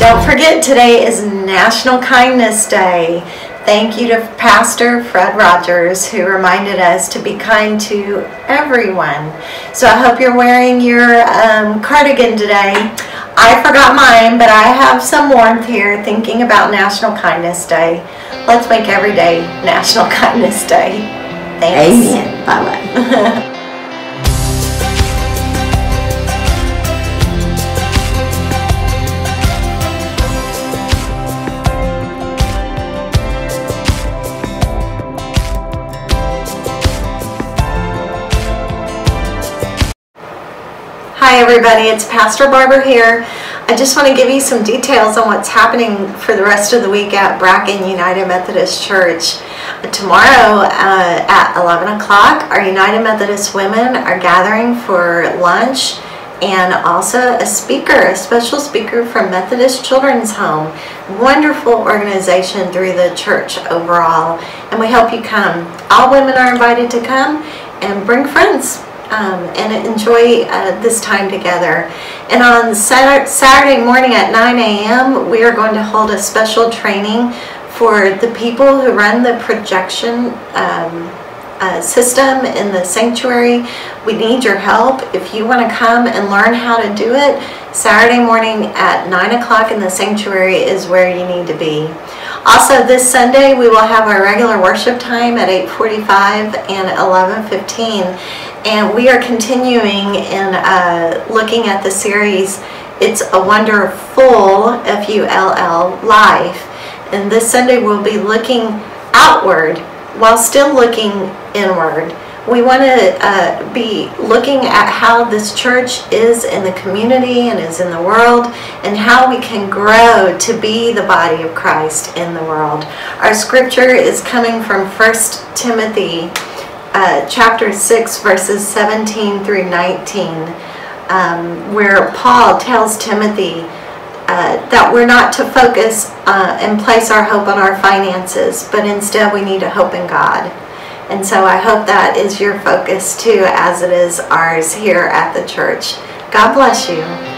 Don't forget, today is National Kindness Day. Thank you to Pastor Fred Rogers who reminded us to be kind to everyone. So I hope you're wearing your um, cardigan today. I forgot mine, but I have some warmth here thinking about National Kindness Day. Let's make every day National Kindness Day. Thanks. Amen. Bye everybody, it's Pastor Barber here. I just want to give you some details on what's happening for the rest of the week at Bracken United Methodist Church. Tomorrow uh, at 11 o'clock, our United Methodist women are gathering for lunch and also a speaker, a special speaker from Methodist Children's Home. Wonderful organization through the church overall, and we hope you come. All women are invited to come and bring friends um, and enjoy uh, this time together. And on Saturday morning at 9 a.m., we are going to hold a special training for the people who run the projection um, uh, system in the sanctuary. We need your help. If you want to come and learn how to do it, Saturday morning at 9 o'clock in the sanctuary is where you need to be. Also this Sunday we will have our regular worship time at 8.45 and 11.15 and we are continuing in uh, looking at the series It's a Wonderful, F-U-L-L, Life. And this Sunday we'll be looking outward while still looking inward. We want to uh, be looking at how this church is in the community and is in the world and how we can grow to be the body of Christ in the world. Our scripture is coming from 1 Timothy uh, chapter 6, verses 17 through 19, um, where Paul tells Timothy uh, that we're not to focus uh, and place our hope on our finances, but instead we need to hope in God. And so I hope that is your focus too, as it is ours here at the church. God bless you.